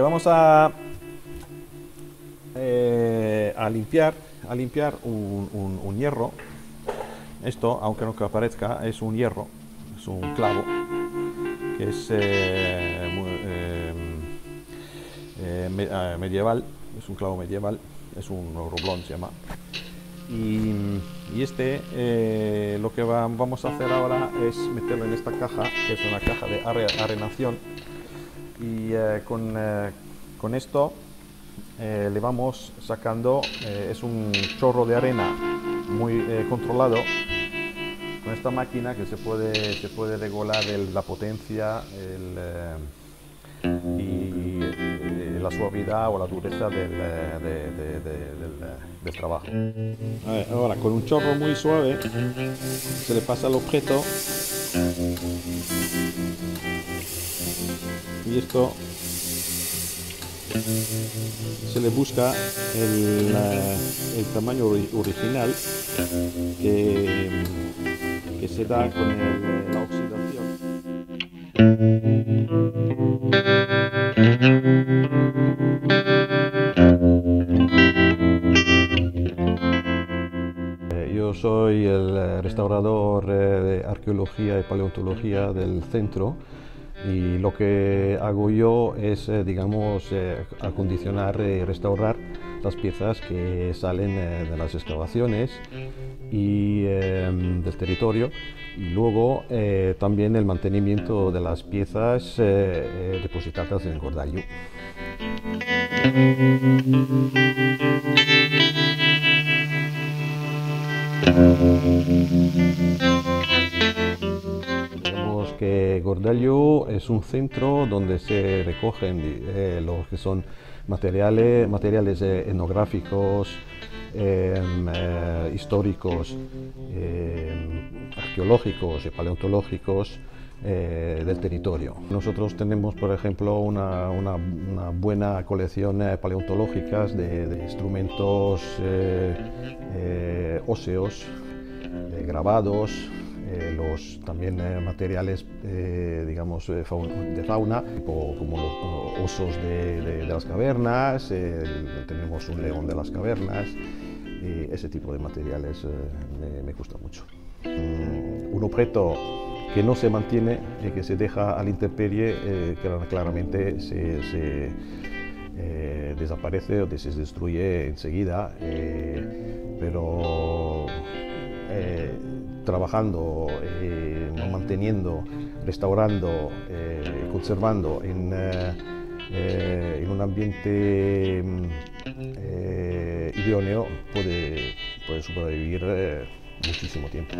vamos a, eh, a limpiar, a limpiar un, hierro. Esto, aunque no que aparezca, es un hierro, es un clavo, que es eh, eh, me- medieval, es un clavo medieval, es un roblón se llama. Y, este, lo que va- vamos a hacer ahora es meterlo en esta caja, que es una caja de are- arenación. Y eh, con, eh, con esto eh, le vamos sacando, es un chorro de arena muy controlado. Con esta máquina que se puede, se puede regular la potencia y la suavidad o la dureza del, de- de- de- del, trabajo. Ahora con un chorro muy suave se le pasa el objeto y esto se le busca el, el tamaño ori- original que, que se da con la oxidación. Eh, Yo soy el restaurador eh, de arqueología y paleontología del centro y lo que hago yo es, eh, digamos, eh, acondicionar y restaurar las piezas que salen eh, de las excavaciones y eh, del territorio y luego también el mantenimiento de las piezas depositadas en Gordallo. Que Gordallo es un centro donde se recogen eh, los que son materiales, materiales eh, etnográficos, em, eh, históricos, em, arqueológicos y paleontológicos eh, del territorio. Nosotros tenemos, por ejemplo, una, buena colección paleontológica de, instrumentos óseos, grabados, eh, los también eh, materiales, eh, digamos, eh, de fauna, tipo como los osos de, de- de las cavernas, eh, tenemos un león de las cavernas, y ese tipo de materiales eh, me, me gusta mucho. Mm, un objeto que no se mantiene y que se deja a la intemperie, clara- claramente se, se, desaparece o se destruye enseguida, pero eh, trabajando, eh, manteniendo, restaurando, eh, conservando en, eh, en un ambiente mm, idóneo puede, puede sobrevivir muchísimo tiempo.